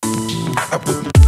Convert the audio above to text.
I put